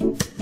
流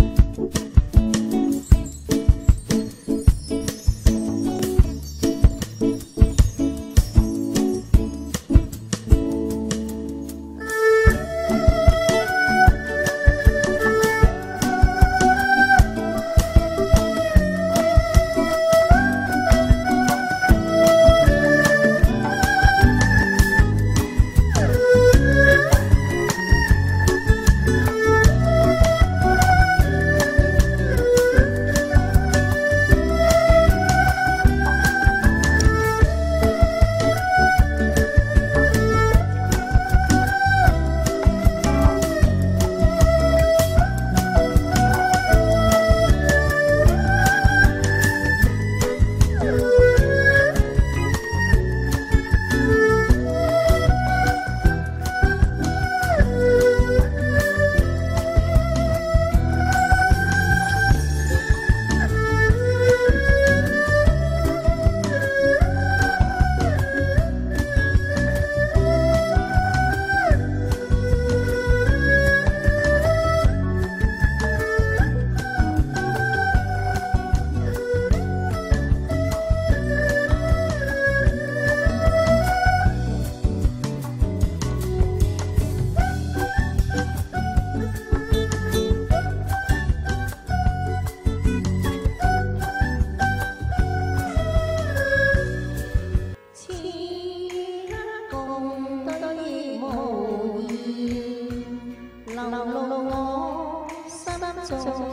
so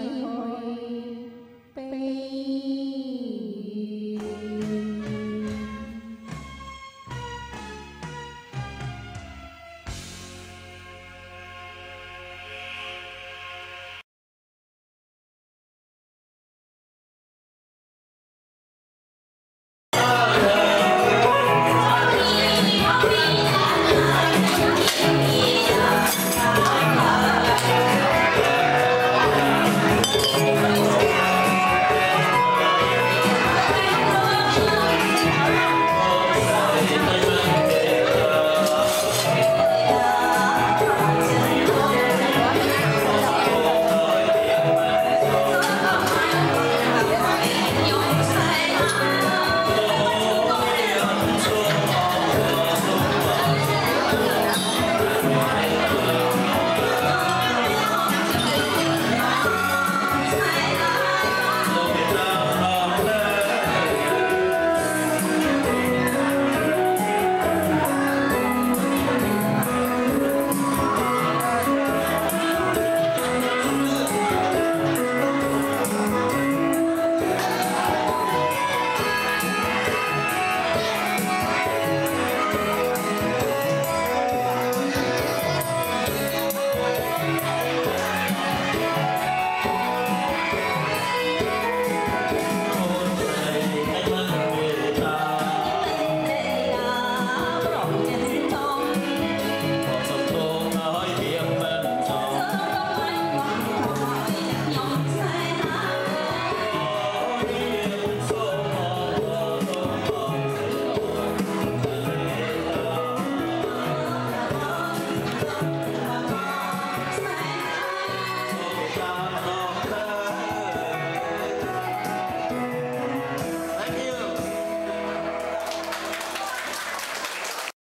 হয়